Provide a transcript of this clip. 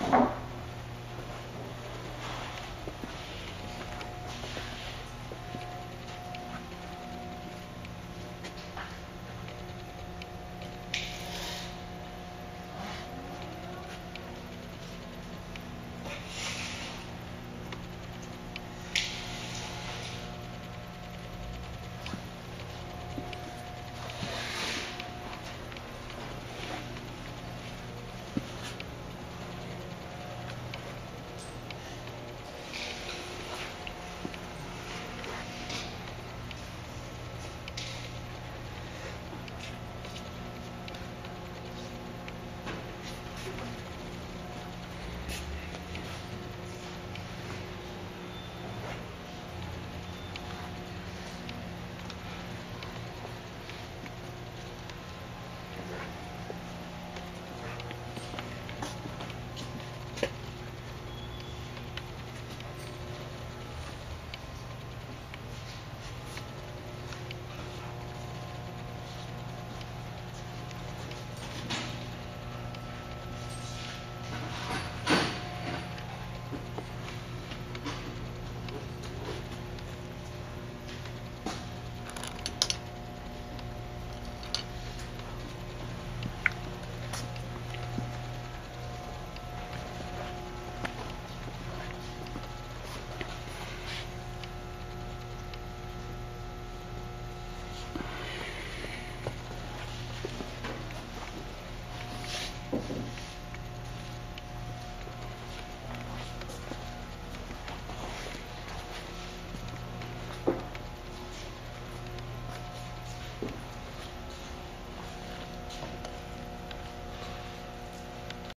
you.